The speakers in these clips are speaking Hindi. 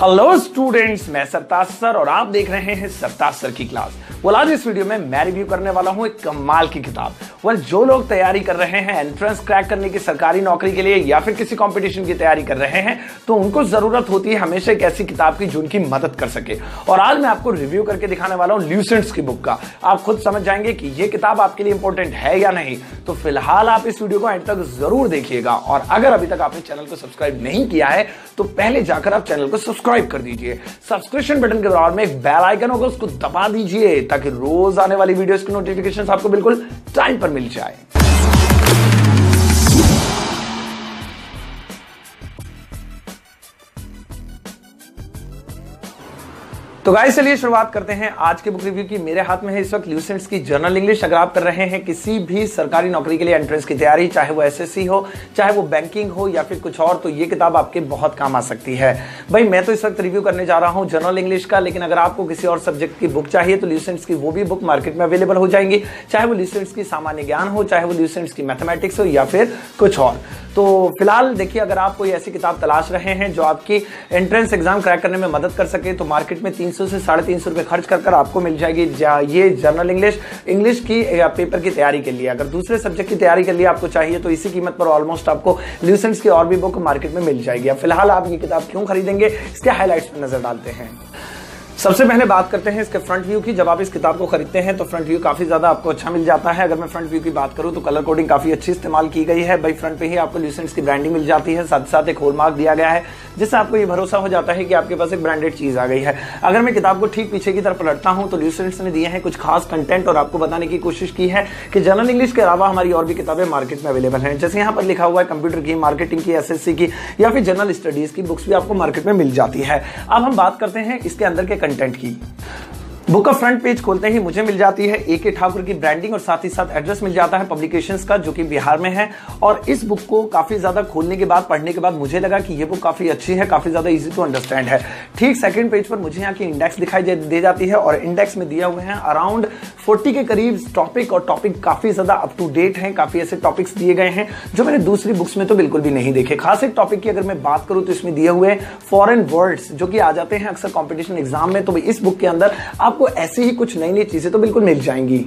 हेलो स्टूडेंट्स मैं सरताज सर और आप देख रहे हैं सरताज सर की क्लास वो आज इस वीडियो में मैं रिव्यू करने वाला हूँ एक कमाल की किताब। वो जो लोग तैयारी कर रहे हैं एंट्रेंस क्रैक करने की सरकारी नौकरी के लिए या फिर किसी कॉम्पिटिशन की तैयारी कर रहे हैं तो उनको ज़रूरत होती है हमेशा एक ऐसी किताब की जो उनकी मदद कर सके। और आज मैं आपको रिव्यू करके दिखाने वाला हूँ ल्यूसेंट्स की बुक का। आप खुद समझ जाएँगे कि ये किताब आपके लिए इंपॉर्टेंट है या नहीं। तो फ़िलहाल आप इस वीडियो को एंड तक ज़रूर देखिएगा। और अगर अभी तक आपने चैनल को सब्सक्राइब नहीं किया है तो पहले जाकर आप चैनल को सब्सक्राइब कर दीजिए। सब्सक्रिप्शन बटन के बराबर में एक बेल आइकन होगा, उसको दबा दीजिए, ताकि रोज आने वाली वीडियोस की नोटिफिकेशन आपको बिल्कुल टाइम पर मिल जाए। तो गाइस चलिए शुरुआत करते हैं आज के बुक रिव्यू की। मेरे हाथ में है इस वक्त ल्यूसेंट्स की जर्नल इंग्लिश अगर आप कर रहे हैं किसी भी सरकारी नौकरी के लिए एंट्रेंस की तैयारी, चाहे वो एसएससी हो, चाहे वो बैंकिंग हो या फिर कुछ और तो ये किताब आपके बहुत काम आ सकती है। भाई, मैं तो इस वक्त रिव्यू करने जा रहा हूँ जर्नल इंग्लिश का, लेकिन अगर आपको किसी और सब्जेक्ट की बुक चाहिए तो ल्यूसेंट्स की वो भी बुक मार्केट में अवेलेबल हो जाएँगी। चाहे वो ल्यूसेंट्स की सामान्य ज्ञान हो, चाहे वो ल्यूसेंट्स की मैथमेटिक्स हो या फिर कुछ और। तो फ़िलहाल देखिए, अगर आप कोई ऐसी किताब तलाश रहे हैं जो आपकी एंट्रेंस एग्ज़ाम क्रैक करने में मदद कर सके तो मार्केट में 300 से साढ़े तीन सौ रुपए खर्च कर कर आपको मिल जाएगी जा, ये जनरल इंग्लिश। इंग्लिश की पेपर की तैयारी के लिए। अगर दूसरे सब्जेक्ट की तैयारी के लिए आपको चाहिए तो इसी कीमत पर ऑलमोस्ट आपको ल्यूसेंट्स की और भी बुक मार्केट में मिल जाएगी। फ़िलहाल आप ये किताब क्यों खरीदेंगे? इसके हाईलाइट्स पर नज़र डालते हैं। सबसे पहले बात करते हैं इसके फ्रंट व्यू की। जब आप इस किताब को खरीदते हैं तो फ्रंट व्यू काफ़ी ज़्यादा आपको अच्छा मिल जाता है। अगर मैं फ्रंट व्यू की बात करूँ तो कलर कोडिंग काफ़ी अच्छी इस्तेमाल की गई है। भाई फ्रंट पे ही आपको ल्यूसेंट्स की ब्रांडिंग मिल जाती है। साथ साथ एक होलमार्क दिया गया है, जिससे आपको ये भरोसा हो जाता है कि आपके पास एक ब्रांडेड चीज़ आ गई है। अगर मैं किताब को ठीक पीछे की तरफ़ पलटता हूँ तो ल्यूसेंट्स ने दिए हैं कुछ खास कंटेंट और आपको बताने की कोशिश की है कि जनरल इंग्लिश के अलावा हमारी और भी किताबें मार्केट में अवेलेबल हैं। जैसे यहाँ पर लिखा हुआ है कंप्यूटर की मार्केटिंग की एसएससी की, या फिर जनरल स्टडीज़ की बुक्स भी आपको मार्केट में मिल जाती है। अब हम बात करते हैं इसके अंदर के कंटेंट की। बुक का फ्रंट पेज खोलते ही मुझे मिल जाती है ए के ठाकुर की ब्रांडिंग और साथ ही साथ एड्रेस मिल जाता है पब्लिकेशंस का, जो कि बिहार में है। और इस बुक को काफ़ी ज़्यादा खोलने के बाद, पढ़ने के बाद मुझे लगा कि ये बुक काफ़ी अच्छी है, काफ़ी ज़्यादा इजी टू अंडरस्टैंड है। ठीक सेकंड पेज पर मुझे यहाँ की इंडेक्स दिखाई दे जाती है और इंडेक्स में दिया हुए हैं अराउंड फोर्टी के करीब टॉपिक और टॉपिक काफ़ी ज़्यादा अप टू डेट है, काफ़ी ऐसे टॉपिक्स दिए गए हैं, जो मैंने दूसरी बुक्स में तो बिल्कुल भी नहीं देखे। खास एक टॉपिक की अगर मैं बात करूँ तो इसमें दिए हुए फॉरन वर्ड्स जो कि आ जाते हैं अक्सर कॉम्पिटिशन एग्ज़ाम में तो इस बुक के अंदर आपको ऐसी ही कुछ नई नई चीज़ें तो बिल्कुल मिल जाएँगी।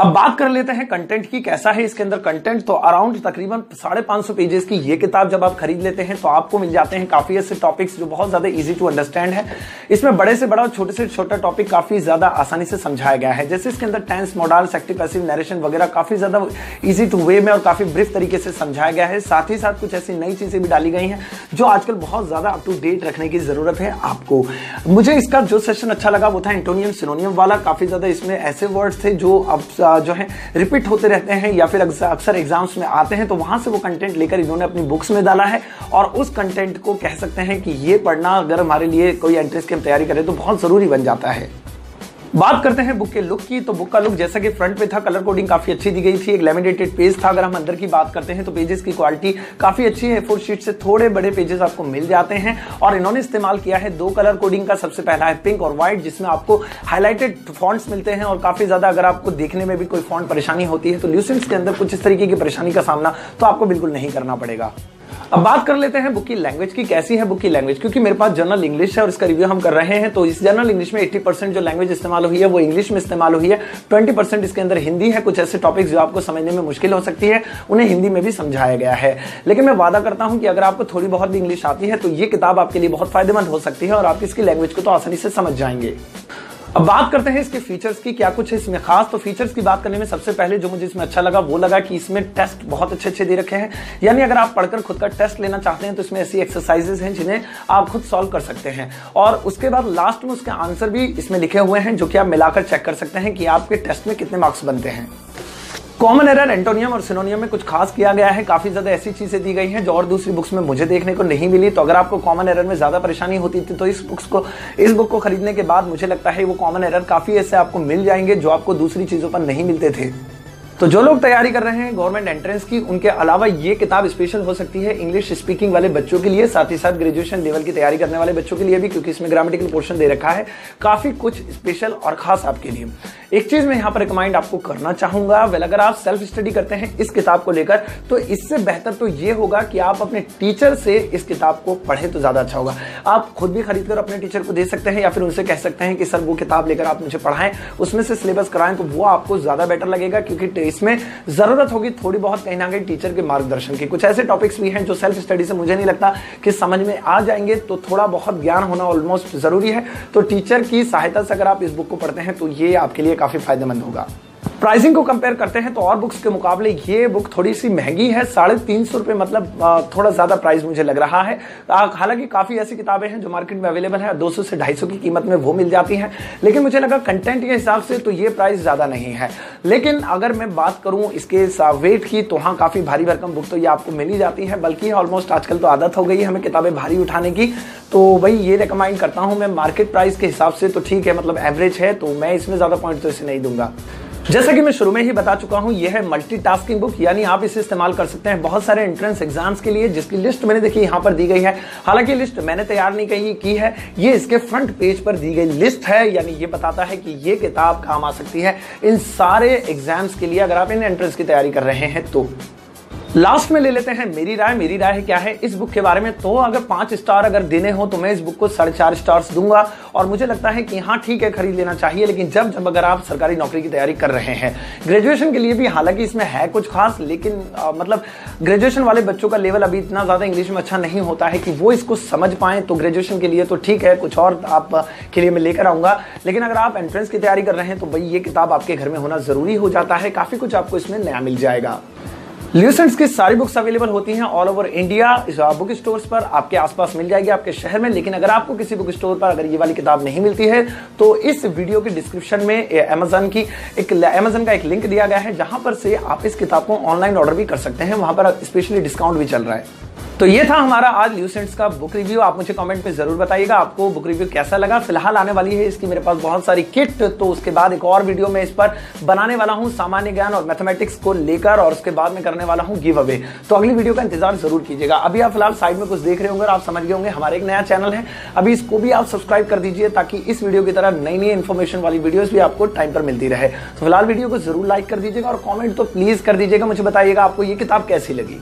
अब बात कर लेते हैं कंटेंट की, कैसा है इसके अंदर कंटेंट तो अराउंड तकरीबन साढ़े पाँच सौ पेजेस की ये किताब जब आप खरीद लेते हैं तो आपको मिल जाते हैं काफ़ी ऐसे टॉपिक्स जो बहुत ज़्यादा इजी टू अंडरस्टैंड है। इसमें बड़े से बड़ा और छोटे से छोटा टॉपिक काफ़ी ज़्यादा आसानी से समझाया गया है। जैसे इसके अंदर tense modal active passive narration वगैरह काफ़ी ज़्यादा इजी टू वे में और काफ़ी ब्रीफ तरीके से समझाया गया है। साथ ही साथ कुछ ऐसी नई चीज़ें भी डाली गई हैं, जो आजकल बहुत ज़्यादा अप टू डेट रखने की ज़रूरत है आपको। मुझे इसका जो सेशन अच्छा लगा, वो था एंटोनियम सिनोनियम वाला। काफ़ी ज़्यादा इसमें ऐसे वर्ड्स थे जो अब जो है रिपीट होते रहते हैं या फिर अक्सर एग्ज़ाम्स में आते हैं तो वहाँ से वो कंटेंट लेकर इन्होंने अपनी बुक्स में डाला है और उस कंटेंट को कह सकते हैं कि ये पढ़ना अगर हमारे लिए कोई एंट्रेंस की हम तैयारी करें तो बहुत ज़रूरी बन जाता है। बात करते हैं बुक के लुक की। तो बुक का लुक जैसा कि फ्रंट पे था कलर कोडिंग काफ़ी अच्छी दी गई थी, एक लेमिनेटेड पेज था। अगर हम अंदर की बात करते हैं तो पेजेस की क्वालिटी काफ़ी अच्छी है। फोर शीट से थोड़े बड़े पेजेस आपको मिल जाते हैं। और इन्होंने इस्तेमाल किया है दो कलर कोडिंग का। सबसे पहला है पिंक और व्हाइट जिसमें आपको हाईलाइटेड फॉन्ट्स मिलते हैं। और काफ़ी ज़्यादा अगर आपको देखने में भी कोई फॉन्ट परेशानी होती है तो ल्यूसेंट्स के अंदर कुछ इस तरीके की परेशानी का सामना तो आपको बिल्कुल नहीं करना पड़ेगा। अब बात कर लेते हैं बुक की लैंग्वेज की, कैसी है बुक की लैंग्वेज क्योंकि मेरे पास जनरल इंग्लिश है और इसका रिव्यू हम कर रहे हैं तो इस जनरल इंग्लिश में 80 परसेंट जो लैंग्वेज इस्तेमाल हुई है, वो इंग्लिश में इस्तेमाल हुई है। 20 परसेंट इसके अंदर हिंदी है, कुछ ऐसे टॉपिक्स जो आपको समझने में मुश्किल हो सकती है, उन्हें हिंदी में भी समझाया गया है। लेकिन मैं वादा करता हूँ कि अगर आपको थोड़ी बहुत भी इंग्लिश आती है तो ये किताब आपके लिए बहुत फ़ायदेमंद हो सकती है और आप इसकी लैंग्वेज को तो आसानी से समझ जाएँगे। अब बात करते हैं इसके फीचर्स की, क्या कुछ है इसमें खास? तो फीचर्स की बात करने में सबसे पहले जो मुझे इसमें अच्छा लगा, वो लगा कि इसमें टेस्ट बहुत अच्छे अच्छे दे रखे हैं। यानी अगर आप पढ़कर खुद का टेस्ट लेना चाहते हैं तो इसमें ऐसी एक्सरसाइजेस हैं जिन्हें आप खुद सॉल्व कर सकते हैं। और उसके बाद लास्ट में उसके आंसर भी इसमें लिखे हुए हैं, जो कि आप मिलाकर चेक कर सकते हैं कि आपके टेस्ट में कितने मार्क्स बनते हैं। कॉमन एरर एंटोनियम और सिनोनियम में कुछ खास किया गया है, काफ़ी ज़्यादा ऐसी चीज़ें दी गई हैं जो और दूसरी बुक्स में मुझे देखने को नहीं मिली। तो अगर आपको कॉमन एरर में ज़्यादा परेशानी होती थी तो इस बुक्स को, इस बुक को खरीदने के बाद मुझे लगता है वो कॉमन एरर काफ़ी ऐसे आपको मिल जाएँगे जो आपको दूसरी चीज़ों पर नहीं मिलते थे। तो जो लोग तैयारी कर रहे हैं गवर्नमेंट एंट्रेंस की, उनके अलावा ये किताब स्पेशल हो सकती है इंग्लिश स्पीकिंग वाले बच्चों के लिए, साथ ही साथ ग्रेजुएशन लेवल की तैयारी करने वाले बच्चों के लिए भी, क्योंकि इसमें ग्रामेटिकल पोर्शन दे रखा है। काफ़ी कुछ स्पेशल और खास आपके लिए। एक चीज़ मैं यहाँ पर रिकमेंड आपको करना चाहूँगा वेल अगर आप सेल्फ स्टडी करते हैं इस किताब को लेकर तो इससे बेहतर तो ये होगा कि आप अपने टीचर से इस किताब को पढ़े तो ज़्यादा अच्छा होगा। आप खुद भी खरीद कर अपने टीचर को दे सकते हैं या फिर उनसे कह सकते हैं कि, सर, वो किताब लेकर आप मुझे पढ़ाएँ। उसमें से सिलेबस कराएँ तो वो आपको ज़्यादा बेटर लगेगा, क्योंकि इसमें ज़रूरत होगी थोड़ी बहुत, कहीं ना कहीं टीचर के मार्गदर्शन की। कुछ ऐसे टॉपिक्स भी हैं जो सेल्फ स्टडी से मुझे नहीं लगता कि समझ में आ जाएँगे तो थोड़ा बहुत ज्ञान होना ऑलमोस्ट ज़रूरी है। तो टीचर की सहायता से अगर आप इस बुक को पढ़ते हैं तो ये आपके लिए काफ़ी फ़ायदेमंद होगा। प्राइसिंग को कंपेयर करते हैं तो और बुक्स के मुकाबले ये बुक थोड़ी सी महँगी है, साढ़े तीन सौ रुपए मतलब थोड़ा ज़्यादा प्राइस मुझे लग रहा है। हालाँकि काफ़ी ऐसी किताबें हैं जो मार्केट में अवेलेबल है 200 से 250 की कीमत में वो मिल जाती हैं। लेकिन मुझे लगा कंटेंट के हिसाब से तो ये प्राइस ज़्यादा नहीं है। लेकिन अगर मैं बात करूँ इसके वेट की तो हाँ काफ़ी भारी भरकम बुक तो ये आपको मिल ही जाती है। बल्कि ऑलमोस्ट आजकल तो आदत हो गई है हमें किताबें भारी उठाने की। तो भाई ये रिकमेंड करता हूँ मैं मार्केट प्राइस के हिसाब से तो ठीक है मतलब एवरेज है तो मैं इसमें ज़्यादा पॉइंट तो इसे नहीं दूँगा। जैसा कि मैं शुरू में ही बता चुका हूँ, यह है मल्टीटास्किंग बुक यानी आप इसे इस्तेमाल कर सकते हैं बहुत सारे एंट्रेंस एग्ज़ाम्स के लिए, जिसकी लिस्ट मैंने देखी, यहाँ पर दी गई है। हालाँकि लिस्ट मैंने तैयार नहीं कही, की है, ये इसके फ्रंट पेज पर दी गई लिस्ट है, यानी ये बताता है कि ये किताब काम आ सकती है। इन सारे एग्ज़ाम्स के लिए अगर आप इन एंट्रेंस की तैयारी कर रहे हैं तो लास्ट में ले लेते हैं मेरी राय मेरी राय क्या है? इस बुक के बारे में तो अगर पाँच स्टार अगर देने हो तो मैं इस बुक को साढ़े चार स्टार्स दूँगा। और मुझे लगता है कि हाँ ठीक है खरीद लेना चाहिए लेकिन जब जब अगर आप सरकारी नौकरी की तैयारी कर रहे हैं ग्रेजुएशन के लिए भी हालाँकि इसमें है कुछ खास लेकिन आ, मतलब ग्रेजुएशन वाले बच्चों का लेवल अभी इतना ज़्यादा इंग्लिश में अच्छा नहीं होता है कि वो इसको समझ पाए तो ग्रेजुएशन के लिए तो ठीक है कुछ और आप के लिए मैं लेकर आऊँगा। लेकिन अगर आप एंट्रेंस की तैयारी कर रहे हैं तो भाई ये किताब आपके घर में होना ज़रूरी हो जाता है काफ़ी कुछ आपको इसमें नया मिल जाएगा। ल्यूसेंट्स की सारी बुक्स अवेलेबल होती हैं ऑल ओवर इंडिया इस बुक स्टोर्स पर आपके आसपास मिल जाएगी आपके शहर में, लेकिन अगर आपको किसी बुक स्टोर पर अगर ये वाली किताब नहीं मिलती है तो इस वीडियो के डिस्क्रिप्शन में अमेजन की एक अमेजन का एक लिंक दिया गया है, जहाँ पर से आप इस किताब को ऑनलाइन ऑर्डर भी कर सकते हैं। वहाँ पर स्पेशली डिस्काउंट भी चल रहा है। तो ये था हमारा आज ल्यूसेंट्स का बुक रिव्यू आप मुझे कमेंट में ज़रूर बताइएगा आपको बुक रिव्यू कैसा लगा। फ़िलहाल आने वाली है इसकी मेरे पास बहुत सारी किट तो उसके बाद एक और वीडियो में इस पर बनाने वाला हूँ सामान्य ज्ञान और मैथमेटिक्स को लेकर और उसके बाद में करने वाला हूँ गिव अवे तो अगली वीडियो का इंतज़ार ज़रूर कीजिएगा। अभी आप फ़िलहाल साइड में कुछ देख रहे होंगे आप समझ गए होंगे, हमारे एक नया चैनल है। अभी इसको भी आप सब्सक्राइब कर दीजिए ताकि इस वीडियो की तरह नई नई इन्फॉर्मेशन वाली वीडियो भी आपको टाइम पर मिलती रहे। तो फ़िलहाल वीडियो को ज़रूर लाइक कर दीजिएगा और कॉमेंट तो प्लीज़ कर दीजिएगा। मुझे बताइएगा आपको ये किताब कैसी लगी।